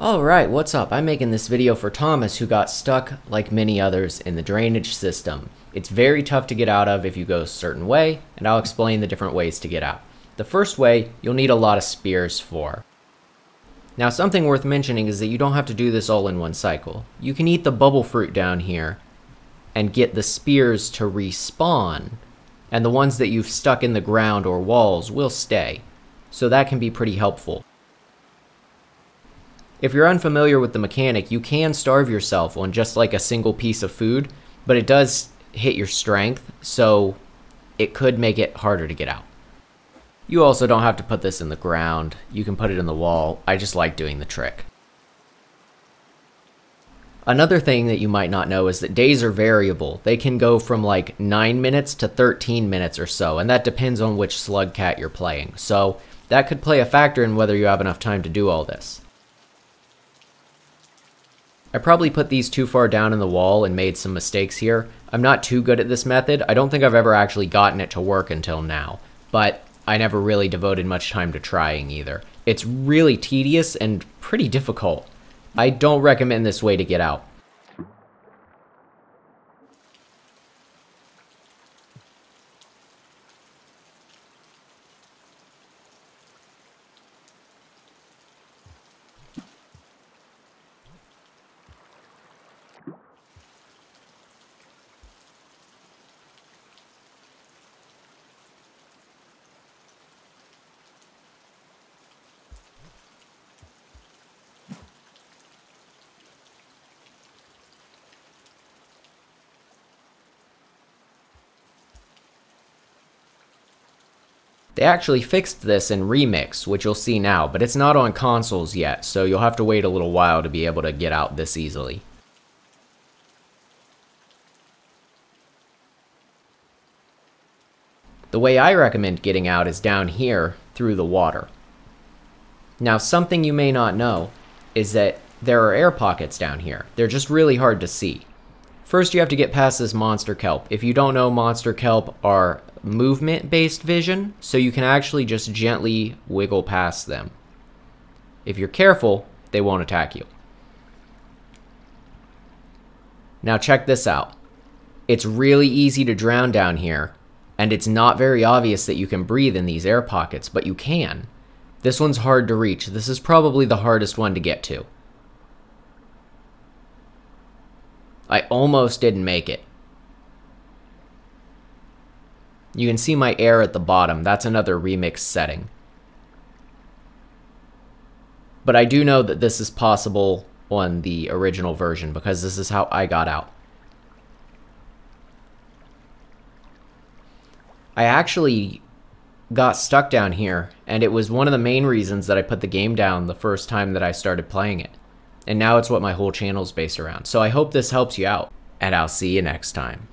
Alright, what's up? I'm making this video for Thomas who got stuck, like many others, in the drainage system. It's very tough to get out of if you go a certain way, and I'll explain the different ways to get out. The first way, you'll need a lot of spears for. Now something worth mentioning is that you don't have to do this all in one cycle. You can eat the bubble fruit down here, and get the spears to respawn, and the ones that you've stuck in the ground or walls will stay. So that can be pretty helpful. If you're unfamiliar with the mechanic, you can starve yourself on just like a single piece of food, but it does hit your strength, so it could make it harder to get out. You also don't have to put this in the ground. You can put it in the wall. I just like doing the trick. Another thing that you might not know is that days are variable. They can go from like 9 minutes to 13 minutes or so, and that depends on which slugcat you're playing. So that could play a factor in whether you have enough time to do all this. I probably put these too far down in the wall and made some mistakes here. I'm not too good at this method. I don't think I've ever actually gotten it to work until now, but I never really devoted much time to trying either. It's really tedious and pretty difficult. I don't recommend this way to get out. They actually fixed this in Remix, which you'll see now, but it's not on consoles yet, so you'll have to wait a little while to be able to get out this easily. The way I recommend getting out is down here through the water. Now something you may not know is that there are air pockets down here. They're just really hard to see. First you have to get past this monster kelp. If you don't know, monster kelp are movement-based vision, so you can actually just gently wiggle past them. If you're careful, they won't attack you. Now check this out. It's really easy to drown down here, and it's not very obvious that you can breathe in these air pockets, but you can. This one's hard to reach. This is probably the hardest one to get to. I almost didn't make it. You can see my air at the bottom. That's another remix setting. But I do know that this is possible on the original version because this is how I got out. I actually got stuck down here, and it was one of the main reasons that I put the game down the first time that I started playing it. And now it's what my whole channel is based around. So I hope this helps you out, and I'll see you next time.